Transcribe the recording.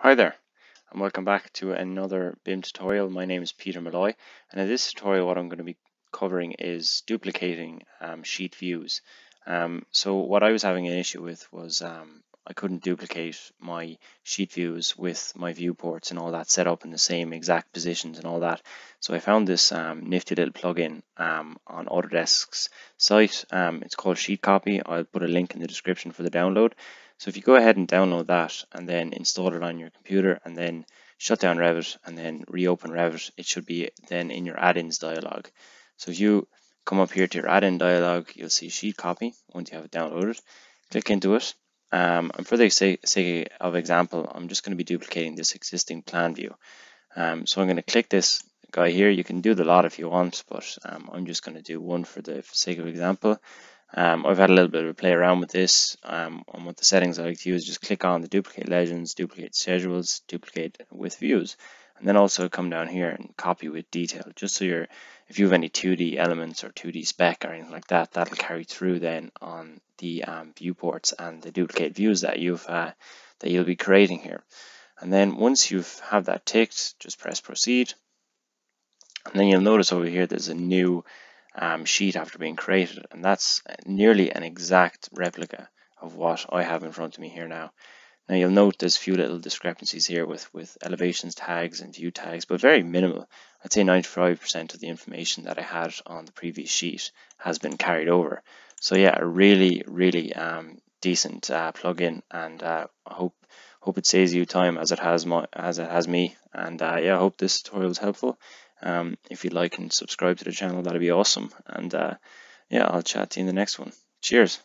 Hi there and welcome back to another BIM tutorial. My name is Peter Molloy and in this tutorial what I'm going to be covering is duplicating um, sheet views. Um, so what I was having an issue with was um, I couldn't duplicate my sheet views with my viewports and all that set up in the same exact positions and all that. So I found this um, nifty little plugin um, on Autodesk's site. Um, it's called Sheet Copy. I'll put a link in the description for the download. So if you go ahead and download that and then install it on your computer and then shut down Revit and then reopen Revit, it should be then in your add-ins dialog. So if you come up here to your add-in dialog, you'll see sheet copy once you have it downloaded. Click into it. Um, and for the sake of example, I'm just going to be duplicating this existing plan view. Um, so I'm going to click this guy here. You can do the lot if you want, but um, I'm just going to do one for the sake of example. Um, I've had a little bit of a play around with this. Um, and what the settings I like to use, just click on the duplicate legends, duplicate schedules, duplicate with views, and then also come down here and copy with detail, just so you're, if you have any 2D elements or 2D spec or anything like that, that'll carry through then on the um, viewports and the duplicate views that you've uh, that you'll be creating here. And then once you've have that ticked, just press proceed. And then you'll notice over here there's a new um, sheet after being created. And that's nearly an exact replica of what I have in front of me here now. Now you'll note there's a few little discrepancies here with, with elevations tags and view tags, but very minimal. I'd say 95% of the information that I had on the previous sheet has been carried over. So yeah, a really, really um, decent uh, plugin, and uh, I hope hope it saves you time as it has my as it has me. And uh, yeah, I hope this tutorial was helpful. Um, if you'd like and subscribe to the channel, that'd be awesome. And uh, yeah, I'll chat to you in the next one. Cheers.